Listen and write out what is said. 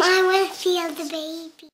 I want to feel the baby.